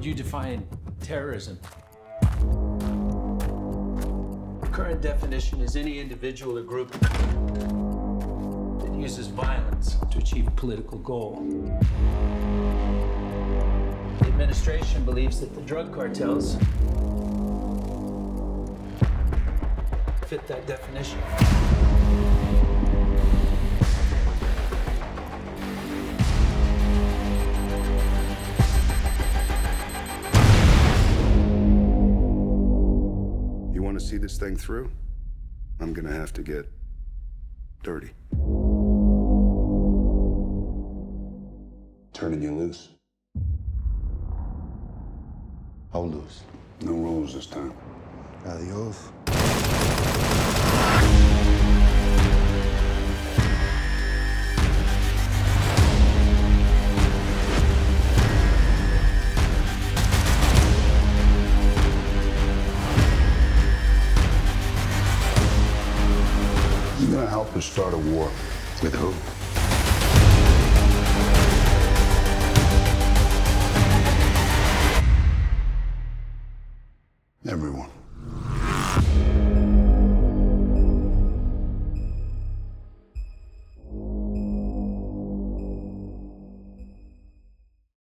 would you define terrorism? The current definition is any individual or group that uses violence to achieve a political goal. The administration believes that the drug cartels fit that definition. To see this thing through? I'm gonna have to get dirty. Turning you loose. How loose? No rules this time. Adios. You're gonna help us start a war. With who? Everyone.